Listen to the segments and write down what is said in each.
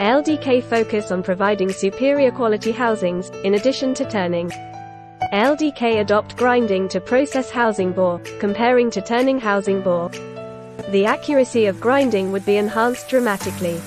LDK focus on providing superior quality housings, in addition to turning. LDK adopt grinding to process housing bore, comparing to turning housing bore. The accuracy of grinding would be enhanced dramatically.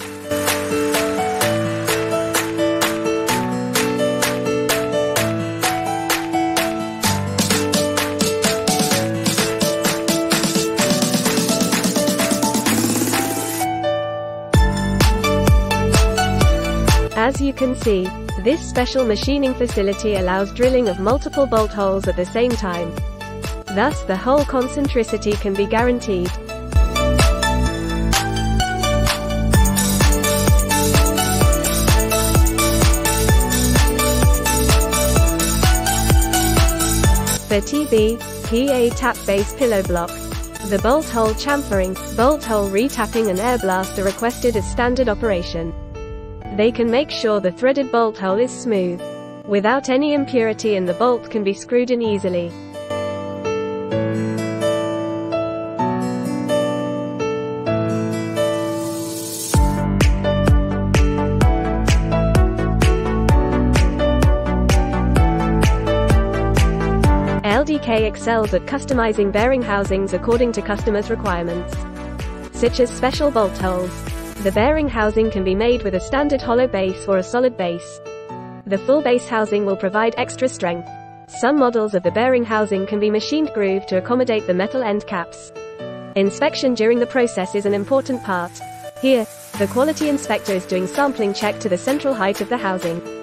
As you can see, this special machining facility allows drilling of multiple bolt holes at the same time. Thus the hole concentricity can be guaranteed. For TB, PA tap base pillow block. The bolt hole chamfering, bolt hole retapping and air blast are requested as standard operation. They can make sure the threaded bolt hole is smooth. Without any impurity and the bolt can be screwed in easily. LDK excels at customizing bearing housings according to customers' requirements, such as special bolt holes. The bearing housing can be made with a standard hollow base or a solid base. The full base housing will provide extra strength. Some models of the bearing housing can be machined grooved to accommodate the metal end caps. Inspection during the process is an important part. Here, the quality inspector is doing sampling check to the central height of the housing.